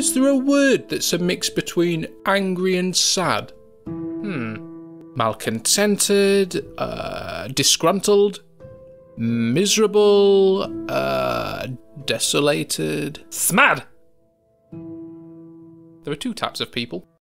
Is there a word that's a mix between angry and sad? Hmm. Malcontented, uh, disgruntled, miserable, uh, desolated, smad. There are two types of people